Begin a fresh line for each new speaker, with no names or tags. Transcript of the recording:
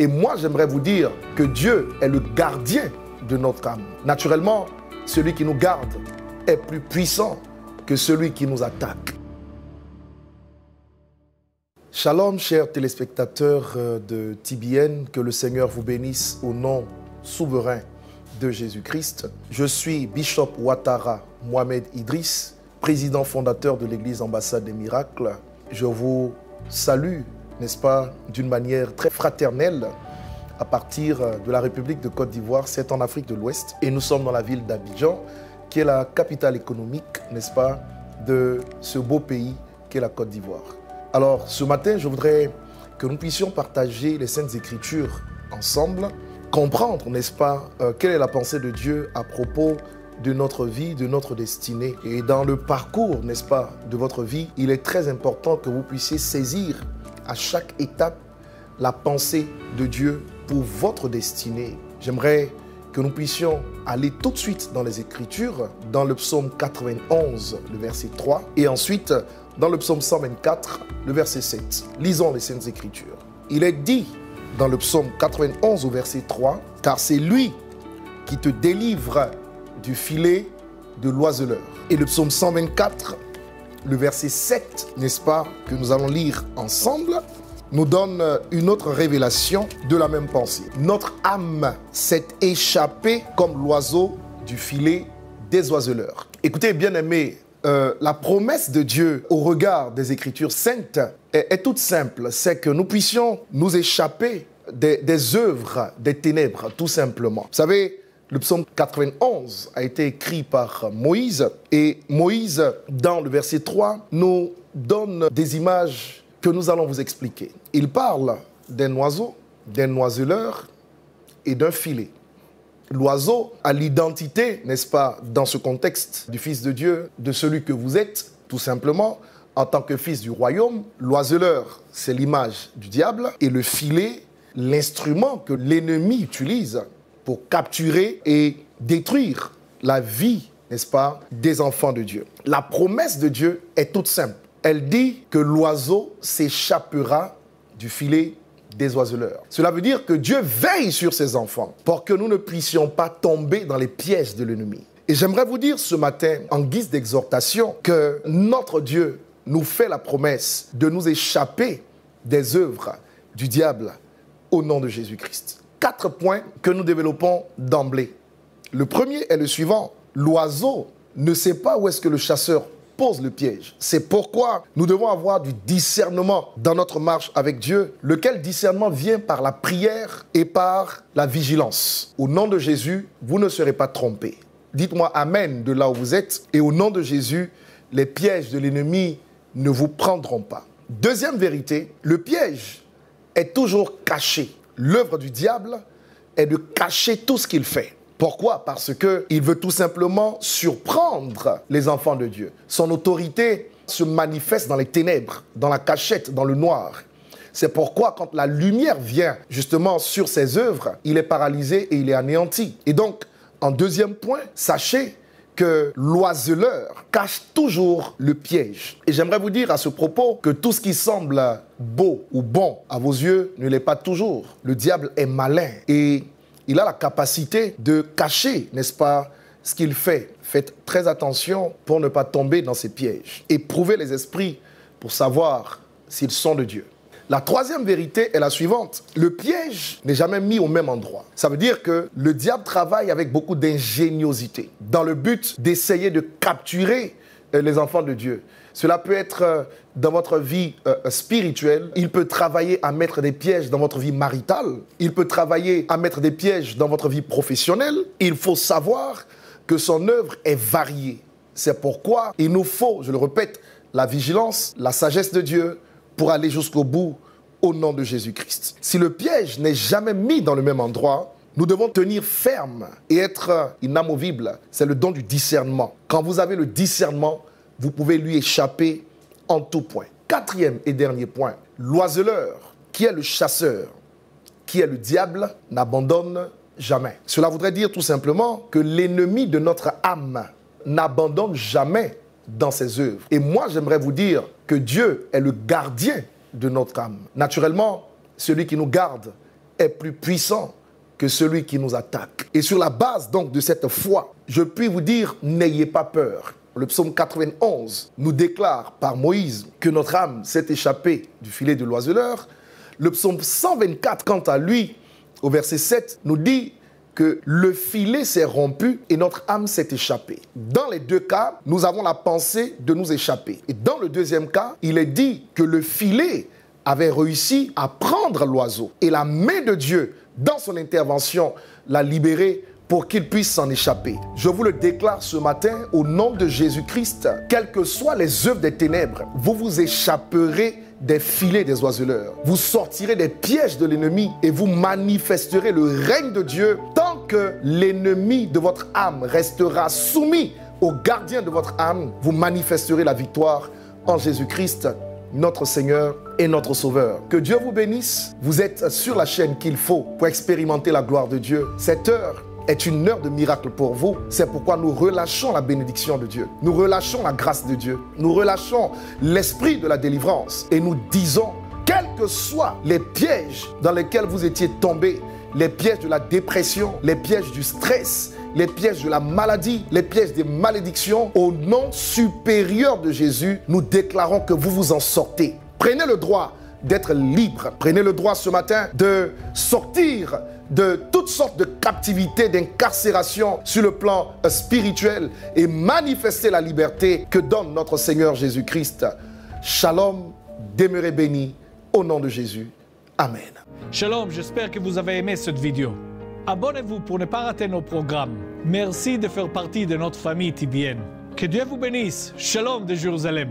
Et moi, j'aimerais vous dire que Dieu est le gardien de notre âme. Naturellement, celui qui nous garde est plus puissant que celui qui nous attaque. Shalom, chers téléspectateurs euh, de TBN, que le Seigneur vous bénisse au nom souverain de Jésus-Christ. Je suis Bishop Ouattara Mohamed Idriss, président fondateur de l'Église Ambassade des Miracles. Je vous salue, n'est-ce pas, d'une manière très fraternelle à partir de la République de Côte d'Ivoire, c'est en Afrique de l'Ouest, et nous sommes dans la ville d'Abidjan, qui est la capitale économique, n'est-ce pas, de ce beau pays qu'est la Côte d'Ivoire. Alors, ce matin, je voudrais que nous puissions partager les Saintes Écritures ensemble, comprendre, n'est-ce pas, euh, quelle est la pensée de Dieu à propos de notre vie, de notre destinée. Et dans le parcours, n'est-ce pas, de votre vie, il est très important que vous puissiez saisir à chaque étape la pensée de Dieu pour votre destinée. J'aimerais que nous puissions aller tout de suite dans les Écritures, dans le psaume 91, le verset 3, et ensuite dans le psaume 124, le verset 7. Lisons les Saintes Écritures. Il est dit dans le psaume 91 au verset 3, car c'est lui qui te délivre du filet de l'oiseleur. Et le psaume 124, le verset 7, n'est-ce pas, que nous allons lire ensemble, nous donne une autre révélation de la même pensée. Notre âme s'est échappée comme l'oiseau du filet des oiseleurs. Écoutez, bien aimés, euh, la promesse de Dieu au regard des Écritures saintes est, toute simple. C'est que nous puissions nous échapper des, des œuvres des ténèbres, tout simplement. Vous savez, le psaume 91 a été écrit par Moïse et Moïse, dans le verset 3, nous donne des images que nous allons vous expliquer. Il parle d'un oiseau, d'un oiseleur et d'un filet. L'oiseau a l'identité, n'est-ce pas, dans ce contexte du Fils de Dieu, de celui que vous êtes, tout simplement, en tant que fils du royaume. L'oiseleur, c'est l'image du diable, et le filet, l'instrument que l'ennemi utilise pour capturer et détruire la vie, n'est-ce pas, des enfants de Dieu. La promesse de Dieu est toute simple. Elle dit que l'oiseau s'échappera du filet des oiseleurs. Cela veut dire que Dieu veille sur ses enfants pour que nous ne puissions pas tomber dans les pièges de l'ennemi. Et j'aimerais vous dire ce matin, en guise d'exhortation, que notre Dieu nous fait la promesse de nous échapper des œuvres du diable au nom de Jésus-Christ. Quatre points que nous développons d'emblée. Le premier est le suivant. L'oiseau ne sait pas où est-ce que le chasseur pose le piège. C'est pourquoi nous devons avoir du discernement dans notre marche avec Dieu, lequel discernement vient par la prière et par la vigilance. Au nom de Jésus, vous ne serez pas trompés. Dites-moi Amen de là où vous êtes et au nom de Jésus, les pièges de l'ennemi ne vous prendront pas. Deuxième vérité, le piège est toujours caché. L'œuvre du diable est de cacher tout ce qu'il fait. Pourquoi? Parce qu'il veut tout simplement surprendre les enfants de Dieu. Son autorité se manifeste dans les ténèbres, dans la cachette, dans le noir. C'est pourquoi quand la lumière vient justement sur ses œuvres, il est paralysé et il est anéanti. Et donc, en deuxième point, sachez que l'oiseleur cache toujours le piège. Et j'aimerais vous dire à ce propos que tout ce qui semble beau ou bon à vos yeux ne l'est pas toujours. Le diable est malin et il a la capacité de cacher, n'est-ce pas, ce qu'il fait. Faites très attention pour ne pas tomber dans ces pièges. Éprouvez les esprits pour savoir s'ils sont de Dieu. La troisième vérité est la suivante. Le piège n'est jamais mis au même endroit. Ça veut dire que le diable travaille avec beaucoup d'ingéniosité dans le but d'essayer de capturer euh, les enfants de Dieu. Cela peut être euh, dans votre vie euh, spirituelle. Il peut travailler à mettre des pièges dans votre vie maritale. Il peut travailler à mettre des pièges dans votre vie professionnelle. Il faut savoir que son œuvre est variée. C'est pourquoi il nous faut, je le répète, la vigilance, la sagesse de Dieu pour aller jusqu'au bout au nom de Jésus-Christ. Si le piège n'est jamais mis dans le même endroit, nous devons tenir ferme et être inamovibles. C'est le don du discernement. Quand vous avez le discernement, vous pouvez lui échapper en tout point. Quatrième et dernier point, l'oiseleur, qui est le chasseur, qui est le diable, n'abandonne jamais. Cela voudrait dire tout simplement que l'ennemi de notre âme n'abandonne jamais dans ses œuvres. Et moi, j'aimerais vous dire que Dieu est le gardien de notre âme. Naturellement, celui qui nous garde est plus puissant que celui qui nous attaque. Et sur la base donc de cette foi, je puis vous dire, n'ayez pas peur. Le psaume 91 nous déclare par Moïse que notre âme s'est échappée du filet de l'oiseleur. Le psaume 124, quant à lui, au verset 7, nous dit que le filet s'est rompu et notre âme s'est échappée. Dans les deux cas, nous avons la pensée de nous échapper. Et dans le deuxième cas, il est dit que le filet avait réussi à prendre l'oiseau. Et la main de Dieu, dans son intervention, l'a libéré pour qu'il puisse s'en échapper. Je vous le déclare ce matin au nom de Jésus-Christ, quelles que soient les œuvres des ténèbres, vous vous échapperez des filets des oiseleurs. Vous sortirez des pièges de l'ennemi et vous manifesterez le règne de Dieu que l'ennemi de votre âme restera soumis au gardien de votre âme. Vous manifesterez la victoire en Jésus-Christ, notre Seigneur et notre Sauveur. Que Dieu vous bénisse. Vous êtes sur la chaîne qu'il faut pour expérimenter la gloire de Dieu. Cette heure est une heure de miracle pour vous. C'est pourquoi nous relâchons la bénédiction de Dieu. Nous relâchons la grâce de Dieu. Nous relâchons l'esprit de la délivrance. Et nous disons, quels que soient les pièges dans lesquels vous étiez tombés, les pièges de la dépression, les pièges du stress, les pièges de la maladie, les pièges des malédictions, au nom supérieur de Jésus, nous déclarons que vous vous en sortez. Prenez le droit d'être libre. Prenez le droit ce matin de sortir de toutes sortes de captivités, d'incarcération sur le plan euh, spirituel et manifester la liberté que donne notre Seigneur Jésus-Christ. Shalom, demeurez bénis au nom de Jésus. Amen.
Shalom, j'espère que vous avez aimé cette vidéo. Abonnez-vous pour ne pas rater nos programmes. Merci de faire partie de notre famille TBN. Que Dieu vous bénisse. Shalom de Jérusalem.